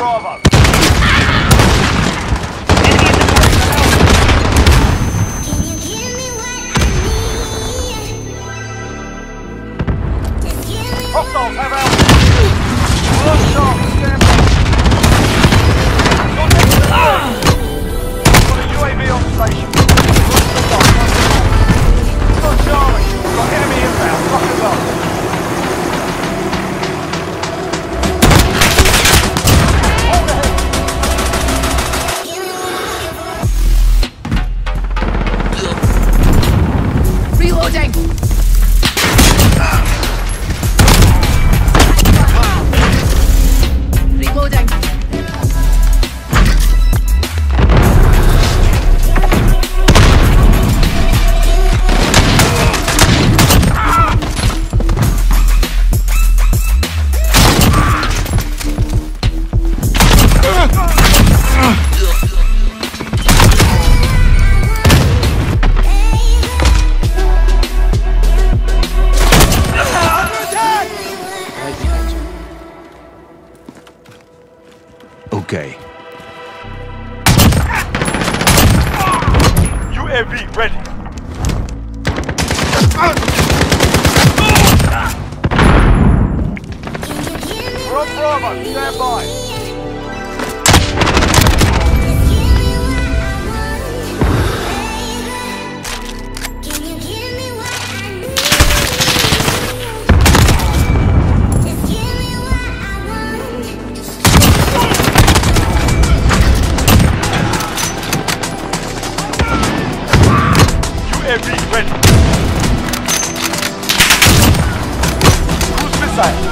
Bravo. Hostiles have our building! okay. UAV ready. Rob Bravo, stand by. everywhere. Cruise missile.